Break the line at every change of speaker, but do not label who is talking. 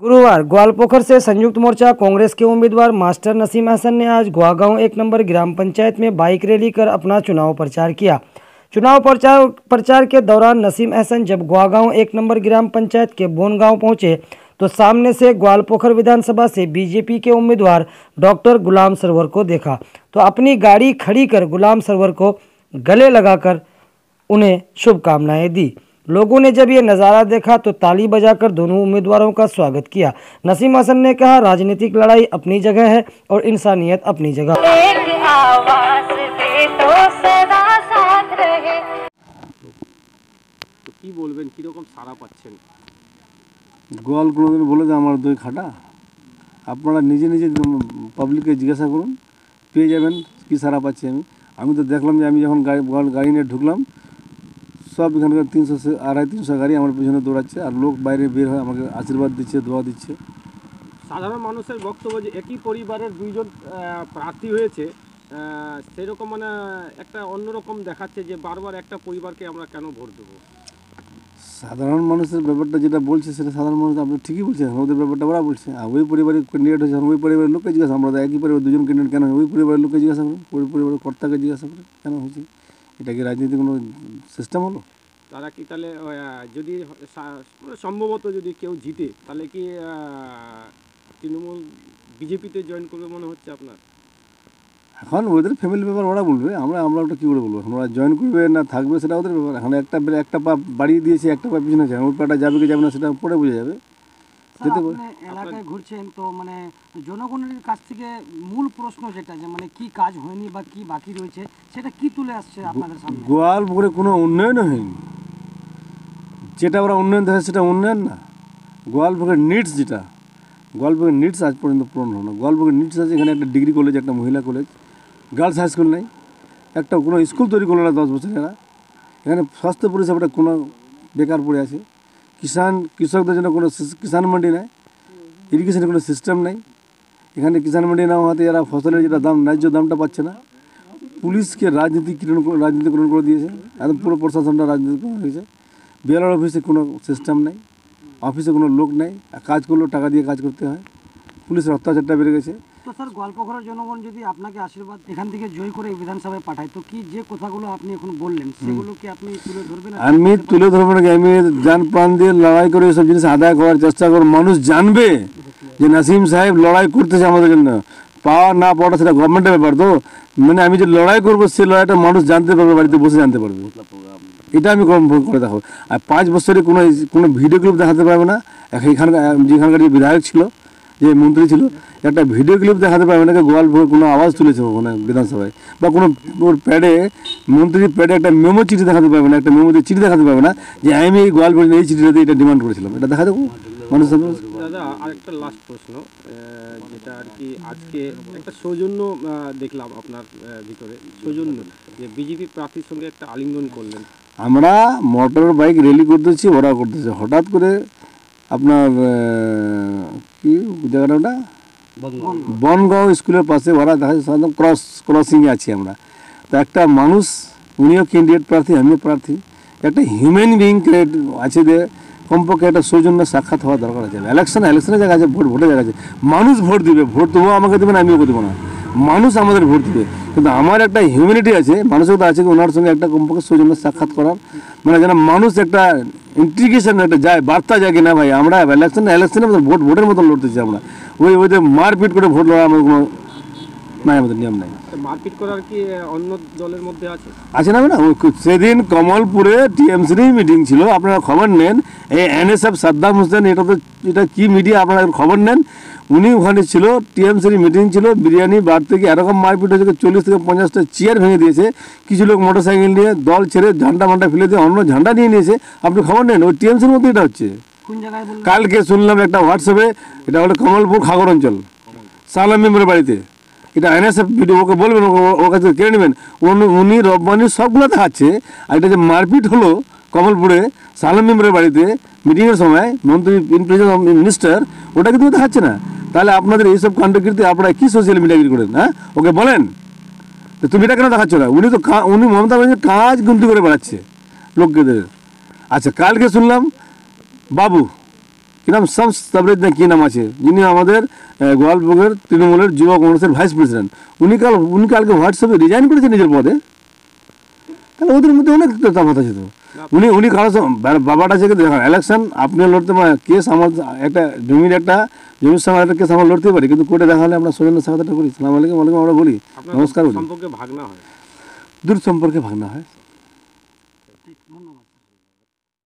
गुरुवार, ग्वालपोखर से संयुक्त मोर्चा कांग्रेस के उम्मीदवार मास्टर नसीम हसन ने आज गुआगांव एक नंबर ग्राम पंचायत में बाइक रैली कर अपना चुनाव प्रचार किया। चुनाव प्रचार प्रचार के दौरान नसीम अहसन जब गुआगांव एक नंबर ग्राम पंचायत के बोनगांव पहुँचे तो सामने से ग्वालपोखर विधानसभा से बीजेपी के उम्मीदवार डॉक्टर गुलाम सरवर को देखा। तो अपनी गाड़ी खड़ी कर गुलाम सरवर को गले लगाकर उन्हें शुभकामनाएं दी लोगों ने जब ये नज़ारा देखा तो ताली बजाकर दोनों उम्मीदवारों का स्वागत किया नसीम हसन ने कहा राजनीतिक लड़ाई अपनी जगह है और इंसानियत अपनी जगह
एक आवाज दे तो सदा साथ रहे
তো কি বলবেন কিরকম সাড়া পাচ্ছেন
গোয়াল কোনোদিন বলে যে আমার দই খাটা আপনারা নিজে নিজে পাবলিককে জিজ্ঞাসা করুন পেয়ে যাবেন কী সারা পাচ্ছি আমি আমি তো দেখলাম যে আমি যখন গাড়ি গোয়াল গাড়ি নিয়ে ঢুকলাম সব এখানকার তিনশো আড়াই তিনশো গাড়ি আমার পিছনে দৌড়াচ্ছে আর লোক বাইরে বের হয়ে আমাকে আশীর্বাদ দিচ্ছে দোয়া দিচ্ছে।
সাধারণ মানুষের বক্তব্য যে একই পরিবারের দুইজন প্রার্থী হয়েছে সেরকম মানে একটা অন্যরকম দেখাচ্ছে যে বারবার একটা পরিবারকে আমরা কেন ভোট দেবো?
সাধারণ মানুষের ব্যাপারটা যেটা বলছে সেটা সাধারণ মানুষ আপনি ঠিকই বলছেন ওদের ব্যাপারটা ওরা বলছে। আর ওই পরিবারের ক্যান্ডিডেট হয়েছে ওই পরিবারের লোককে জিজ্ঞাসা আমরা একই পরিবার দুজন ক্যান্ডিডেট কেন? ওই পরিবারের লোককে জিজ্ঞাসা করুন? ওই পরিবারের কর্তাকে জিজ্ঞাসা করুন কেন হয়েছে? এটা কি রাজনীতি কোনো সিস্টেম হলো?
তারা কি তাহলে যদি সম্ভবত যদি কেউ জিতে তাহলে কি তৃণমূল বিজেপিতে জয়েন করবে মনে হচ্ছে আপনার?
এখন ওদের ফ্যামিলি ব্যাপার ওরা বলবে আমরা আমরা ওটা কী করে বলব? ওরা জয়েন করবে না থাকবে সেটা ওদের ব্যাপার। এখন একটা একটা পা বাড়িয়ে দিয়েছে একটা পা পিছনে আছে। ওর পাটা যাবে কি যাবে না সেটা পরে বোঝা যাবে।
এলাকায় ঘুরছেন তো মানে জনগণের কাছ থেকে মূল প্রশ্ন যেটা যে মানে কি কাজ হয়নি বা কি বাকি রয়েছে সেটা কি তুলে আসছে আপনাদের সামনে?
গোয়াল পুকুরে কোনো উন্নয়ন হয়নি। যেটা ওরা উন্নয়ন দেখে সেটা উন্নয়ন না। গোয়াল পুকুরের নিডস যেটা গোয়াল পুকুরের নিডস আজ পর্যন্ত পূরণ হলো না। গোয়াল পুকুরের নিডস আছে এখানে একটা ডিগ্রি কলেজ একটা মহিলা কলেজ গার্লস হাই স্কুল নেই। একটা কোনো স্কুল তৈরি করল না দশ বছর এরা। এখানে স্বাস্থ্য পরিষেবাটা কোনো বেকার পড়ে আছে। কিষাণ কৃষকদের জন্য কোনো সিস- কিষাণ মান্ডি নাই ইরিগেশনের কোনো সিস্টেম নাই এখানে কিষাণ মান্ডি না হওয়াতে এরা ফসলের যেটা দাম ন্যায্য দামটা পাচ্ছে না পুলিশকে রাজনীতিকরণ করে- রাজনীতিকরণ করে দিয়েছে একদম পুরো প্রশাসনটা রাজনীতিকরণ হয়েছে বিএলআর অফিসে কোনো সিস্টেম নেই অফিসে কোনো লোক নেই আর কাজ করলেও টাকা দিয়ে কাজ করতে হয় পুলিশের অত্যাচারটা বেড়ে গেছে
তো স্যার গল্পঘরের জনগণ যদি আপনাকে আশীর্বাদ এখান থেকে জয় করে বিধানসভায় পাঠায় তো কি যে কথাগুলো আপনি এখন বললেন সেগুলো কি আপনি তুলে ধরবেন?
আমি তুলে ধরবো নাকি আমি যান প্রাণ দিয়ে লড়াই করে এসব জিনিস আদায় করার চেষ্টা করব। মানুষ জানবে যে নাসিম সাহেব লড়াই করতেছে আমাদের জন্য। পাওয়া না পাওয়াটা সেটা গভর্নমেন্টের ব্যাপার তো। মানে আমি যে লড়াই করব সেই লড়াইটা মানুষ জানতে পারবে বাড়িতে বসে জানতে পারবে। এটা আমি করে দেখাবো আর পাঁচ বছরে কোনো কোনো ভিডিও ক্লিপ দেখাতে পারবে না। এখানকার যেখানকার যে বিধায়ক ছিল যে মন্ত্রী ছিল একটা ভিডিও ক্লিপ দেখাতে পারবে যে গোয়াল কোনো আওয়াজ তুলেছে ওখানে বিধানসভায়। বা কোনো ওর প্যাডে মন্ত্রীর প্যাডে একটা মেমো চিঠি দেখাতে পারবে না একটা মেমো দিয়ে চিঠি দেখাতে পারবে না যে আমি এই গোয়াল এই চিঠিটাতে এটা ডিমান্ড করেছিলাম। এটা দেখা দেবো মানুষ
দাদা আরেকটা লাস্ট প্রশ্ন যেটা আর কি আজকে একটা সৌজন্য দেখলাম আপনার ভিতরে। সৌজন্য যে বিজেপি প্রার্থীর সঙ্গে একটা আলিঙ্গন করলেন।
আমরা মোটর বাইক র্যালি করতেছি ওরা করতেছে। হঠাৎ করে আপনার কি জায়গাটা ওটা বনগাঁও স্কুলের পাশে ওরা দেখা একদম ক্রস, ক্রসিংয়ে আছি আমরা। তো একটা মানুষ, উনিও ক্যান্ডিডেট প্রার্থী, আমিও প্রার্থী। একটা হিউম্যান বিং আছে যে কমপক্ষে একটা সৌজন্য সাক্ষাৎ হওয়া দরকার আছে। ইলেকশন ইলেকশনের জায়গা আছে, ভোট, ভোটের জায়গা আছে। মানুষ ভোট দিবে, ভোট দেবো আমাকে দেবে না আমিও দেবো না। মানুষ আমাদের ভোট দিবে। কিন্তু আমার একটা হিউম্যানিটি আছে, মানুষের তো আছে, ওনার সঙ্গে একটা কমপক্ষে সৌজন্য সাক্ষাৎ করার। মানে যেন মানুষ একটা ইন্টিগ্রেশন একটা যায়, বার্তা যায় কি না ভাই, আমরা ইলেকশন ইলেকশনের মতো ভোট, ভোটের মতন লড়তেছি আমরা। ওই ওই মারপিট করে ভোট লড়া আমাদের কোনো নাই, আমাদের নিয়ম নাই।
মারপিট করার কি অন্য দলের মধ্যে আছে?
আছে না না সেদিন কমলপুরে টিএমসির মিটিং ছিল আপনারা খবর নেন। এই এনএসএফ সাদ্দাম হোসেন এটা তো এটা কি মিডিয়া আপনারা খবর নেন। উনি ওখানে ছিল টিএমসির মিটিং ছিল বিরিয়ানি বার থেকে এরকম মারপিট হয়েছে চল্লিশ থেকে পঞ্চাশটা চেয়ার ভেঙে দিয়েছে। কিছু লোক মোটরসাইকেল নিয়ে দল ছেড়ে ঝান্ডা মান্ডা ফেলে দিয়ে অন্য ঝান্ডা নিয়ে নিয়েছে। আপনি খবর নেন ওই টিএমসির মধ্যে এটা হচ্ছে? কালকে শুনলাম একটা হোয়াটসঅ্যাপে এটা হলো কমলপুর খাগর অঞ্চল। সালাম মেম্বারের বাড়িতে। এটা এনএসএফ ভিডিও ওকে বলবেন ওর কাছে কেড়ে নেবেন। উনি রব্বানি সবগুলো দেখাচ্ছে আর এটা যে মারপিট হলো কমলপুরে, সালাম মেম্বারের বাড়িতে, মিটিংয়ের সময়, মন্ত্রী ইন মিনিস্টার, ওটা কিন্তু দেখাচ্ছে না। তাহলে আপনাদের এইসব কাণ্ডকীর্তি আপনারা কী সোশ্যাল মিডিয়া করেন হ্যাঁ? ওকে বলেন। তুমি এটা কেন দেখাচ্ছ না? উনি তো উনি মমতা ব্যানার্জি কাজ গুনতি করে বেড়াচ্ছে লোকদের। আচ্ছা কালকে শুনলাম, বাবু কি নাম শামস তাবরেজ না কি নাম আছে? যিনি আমাদের গোয়ালপুরের তৃণমূলের যুব কংগ্রেসের ভাইস প্রেসিডেন্ট। উনি কাল উনি কালকে হোয়াটসঅ্যাপে রিজাইন করেছে নিজের পদে। তাহলে ওদের মধ্যে অনেক তফাৎ আছে তো। উনি উনি কারও বাবাটা থেকে দেখেন ইলেকশন আপনি লড়তে পারেন। কেস আমার একটা জমির একটা জমির সঙ্গে একটা কেস আমরা লড়তে পারি কিন্তু কোর্টে দেখা হলে আমরা সোজনের সাক্ষাৎটা করি সালাম আলাইকুম আলাইকুম আমরা বলি। নমস্কার বলি।
সম্পর্কে ভাগনা হয়।
দূর সম্পর্কে ভাগনা হয়।